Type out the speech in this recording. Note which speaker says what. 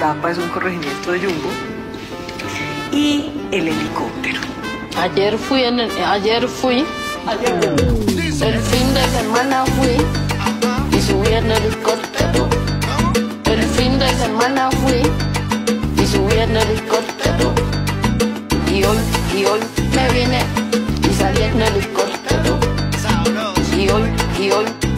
Speaker 1: Iztapa es un corregimiento de Yumbo, y el helicóptero.
Speaker 2: Ayer fui, en el, ayer fui, ayer, el fin de semana fui y subí en el helicóptero. El fin de semana fui y subí en el helicóptero. Y hoy, y hoy me vine y salí en el helicóptero. Y hoy, y hoy